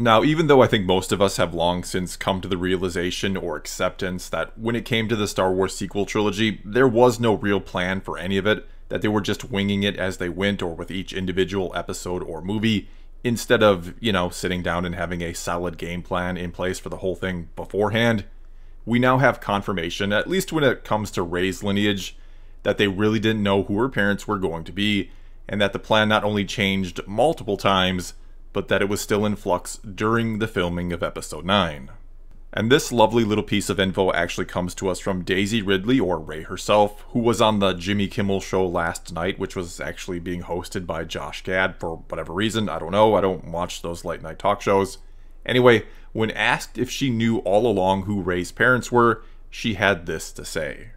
Now, even though I think most of us have long since come to the realization or acceptance that when it came to the Star Wars sequel trilogy, there was no real plan for any of it, that they were just winging it as they went or with each individual episode or movie, instead of, you know, sitting down and having a solid game plan in place for the whole thing beforehand, we now have confirmation, at least when it comes to Rey's lineage, that they really didn't know who her parents were going to be, and that the plan not only changed multiple times, but that it was still in flux during the filming of episode 9. And this lovely little piece of info actually comes to us from Daisy Ridley, or Rey herself, who was on the Jimmy Kimmel show last night, which was actually being hosted by Josh Gad for whatever reason. I don't know. I don't watch those late night talk shows. Anyway, when asked if she knew all along who Rey's parents were, she had this to say.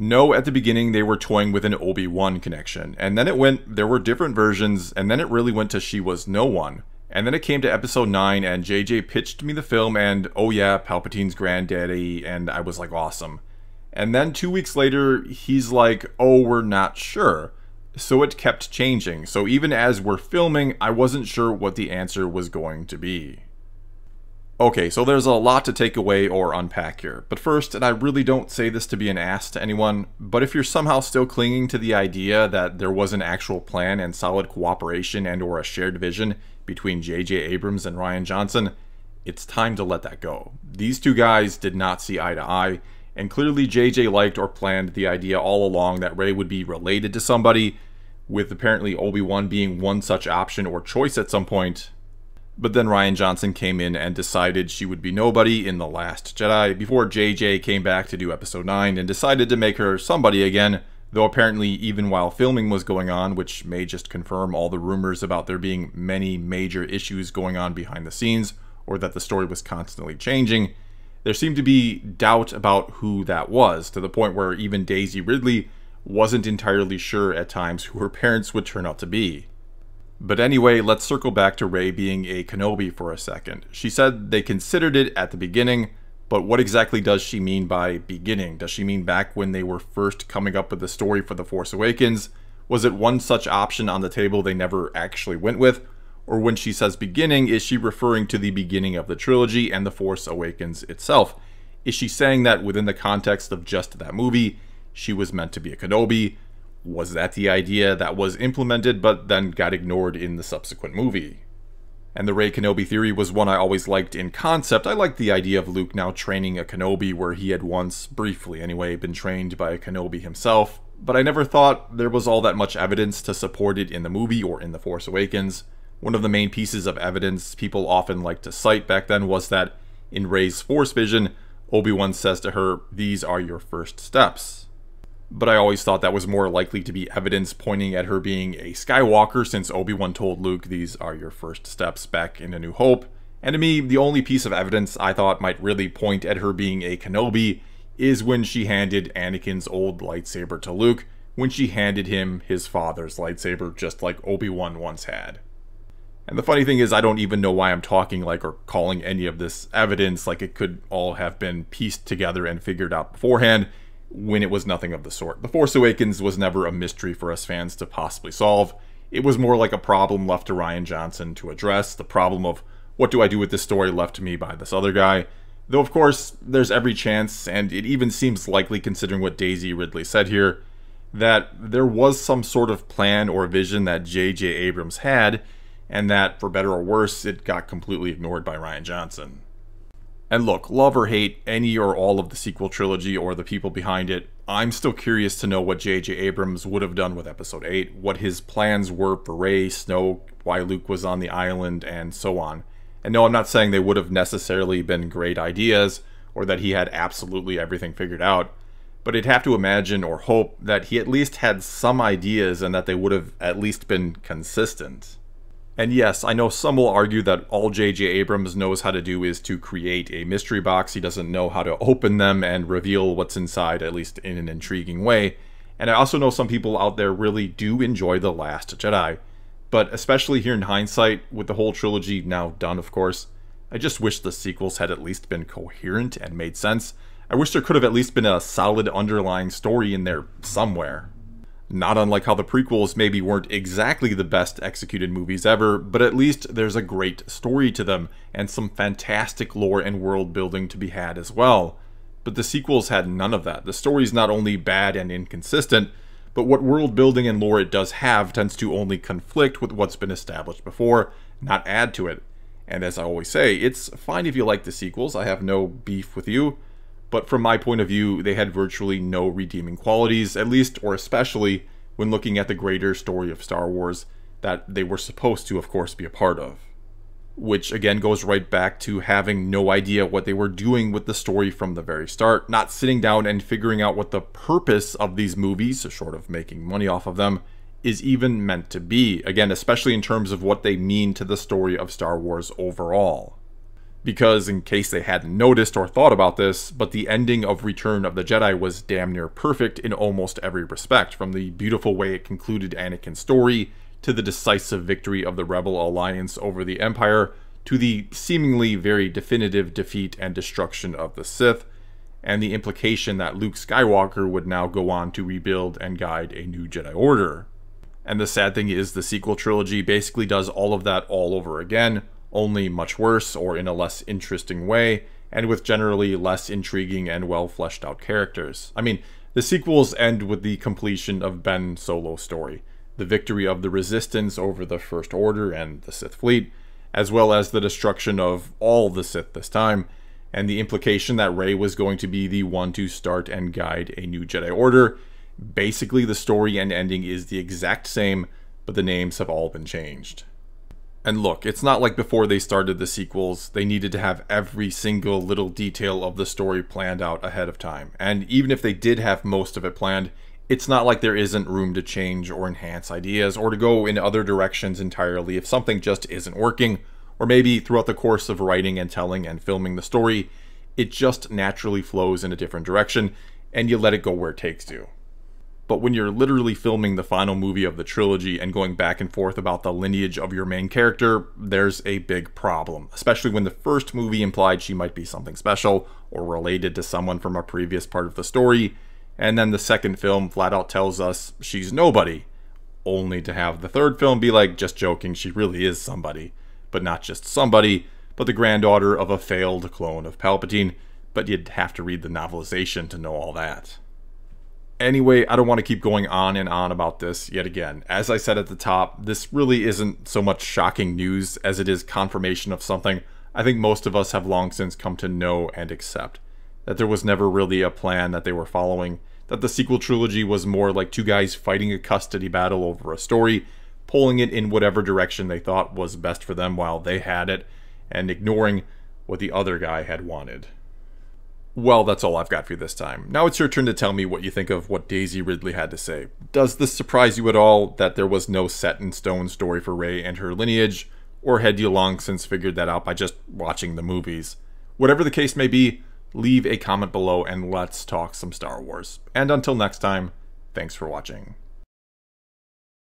No, at the beginning they were toying with an Obi-Wan connection, and then it went, there were different versions, and then it really went to she was no one. And then it came to episode 9, and JJ pitched me the film, and oh yeah, Palpatine's granddaddy, and I was like, awesome. And then two weeks later, he's like, oh, we're not sure. So it kept changing, so even as we're filming, I wasn't sure what the answer was going to be. Okay, so there's a lot to take away or unpack here. But first, and I really don't say this to be an ass to anyone, but if you're somehow still clinging to the idea that there was an actual plan and solid cooperation and or a shared vision between J.J. Abrams and Rian Johnson, it's time to let that go. These two guys did not see eye to eye, and clearly J.J. liked or planned the idea all along that Rey would be related to somebody, with apparently Obi-Wan being one such option or choice at some point, but then Rian Johnson came in and decided she would be nobody in The Last Jedi before JJ came back to do episode 9 and decided to make her somebody again, though apparently even while filming was going on, which may just confirm all the rumors about there being many major issues going on behind the scenes, or that the story was constantly changing, there seemed to be doubt about who that was, to the point where even Daisy Ridley wasn't entirely sure at times who her parents would turn out to be. But anyway, let's circle back to Rey being a Kenobi for a second. She said they considered it at the beginning, but what exactly does she mean by beginning? Does she mean back when they were first coming up with the story for The Force Awakens? Was it one such option on the table they never actually went with? Or when she says beginning, is she referring to the beginning of the trilogy and The Force Awakens itself? Is she saying that within the context of just that movie, she was meant to be a Kenobi? Was that the idea that was implemented but then got ignored in the subsequent movie? And the Rey Kenobi theory was one I always liked in concept. I liked the idea of Luke now training a Kenobi where he had once, briefly anyway, been trained by a Kenobi himself, but I never thought there was all that much evidence to support it in the movie or in The Force Awakens. One of the main pieces of evidence people often liked to cite back then was that in Rey's Force vision, Obi-Wan says to her, These are your first steps but I always thought that was more likely to be evidence pointing at her being a Skywalker since Obi-Wan told Luke these are your first steps back in A New Hope. And to me, the only piece of evidence I thought might really point at her being a Kenobi is when she handed Anakin's old lightsaber to Luke, when she handed him his father's lightsaber just like Obi-Wan once had. And the funny thing is, I don't even know why I'm talking like or calling any of this evidence like it could all have been pieced together and figured out beforehand when it was nothing of the sort. The Force Awakens was never a mystery for us fans to possibly solve. It was more like a problem left to Rian Johnson to address, the problem of what do I do with this story left to me by this other guy. Though, of course, there's every chance, and it even seems likely considering what Daisy Ridley said here, that there was some sort of plan or vision that J.J. Abrams had, and that, for better or worse, it got completely ignored by Rian Johnson. And look, love or hate any or all of the sequel trilogy or the people behind it, I'm still curious to know what J.J. Abrams would have done with Episode 8, what his plans were for Rey, Snoke, why Luke was on the island, and so on. And no, I'm not saying they would have necessarily been great ideas, or that he had absolutely everything figured out, but I'd have to imagine or hope that he at least had some ideas and that they would have at least been consistent. And yes, I know some will argue that all J.J. Abrams knows how to do is to create a mystery box. He doesn't know how to open them and reveal what's inside, at least in an intriguing way. And I also know some people out there really do enjoy The Last Jedi. But especially here in hindsight, with the whole trilogy now done, of course, I just wish the sequels had at least been coherent and made sense. I wish there could have at least been a solid underlying story in there somewhere. Not unlike how the prequels maybe weren't exactly the best executed movies ever, but at least there's a great story to them, and some fantastic lore and world building to be had as well. But the sequels had none of that. The story's not only bad and inconsistent, but what world building and lore it does have tends to only conflict with what's been established before, not add to it. And as I always say, it's fine if you like the sequels, I have no beef with you but from my point of view, they had virtually no redeeming qualities, at least or especially when looking at the greater story of Star Wars that they were supposed to, of course, be a part of. Which again goes right back to having no idea what they were doing with the story from the very start, not sitting down and figuring out what the purpose of these movies, short of making money off of them, is even meant to be. Again, especially in terms of what they mean to the story of Star Wars overall because in case they hadn't noticed or thought about this, but the ending of Return of the Jedi was damn near perfect in almost every respect, from the beautiful way it concluded Anakin's story, to the decisive victory of the Rebel Alliance over the Empire, to the seemingly very definitive defeat and destruction of the Sith, and the implication that Luke Skywalker would now go on to rebuild and guide a new Jedi Order. And the sad thing is, the sequel trilogy basically does all of that all over again, only much worse or in a less interesting way, and with generally less intriguing and well fleshed out characters. I mean, the sequels end with the completion of Ben Solo's story, the victory of the Resistance over the First Order and the Sith fleet, as well as the destruction of all the Sith this time, and the implication that Rey was going to be the one to start and guide a new Jedi Order. Basically, the story and ending is the exact same, but the names have all been changed. And look, it's not like before they started the sequels, they needed to have every single little detail of the story planned out ahead of time. And even if they did have most of it planned, it's not like there isn't room to change or enhance ideas or to go in other directions entirely if something just isn't working, or maybe throughout the course of writing and telling and filming the story, it just naturally flows in a different direction and you let it go where it takes you. But when you're literally filming the final movie of the trilogy and going back and forth about the lineage of your main character, there's a big problem. Especially when the first movie implied she might be something special or related to someone from a previous part of the story, and then the second film flat out tells us she's nobody. Only to have the third film be like, just joking, she really is somebody. But not just somebody, but the granddaughter of a failed clone of Palpatine. But you'd have to read the novelization to know all that. Anyway, I don't want to keep going on and on about this yet again. As I said at the top, this really isn't so much shocking news as it is confirmation of something I think most of us have long since come to know and accept. That there was never really a plan that they were following, that the sequel trilogy was more like two guys fighting a custody battle over a story, pulling it in whatever direction they thought was best for them while they had it, and ignoring what the other guy had wanted. Well, that's all I've got for you this time. Now it's your turn to tell me what you think of what Daisy Ridley had to say. Does this surprise you at all that there was no set in stone story for Rey and her lineage, or had you long since figured that out by just watching the movies? Whatever the case may be, leave a comment below and let's talk some Star Wars. And until next time, thanks for watching.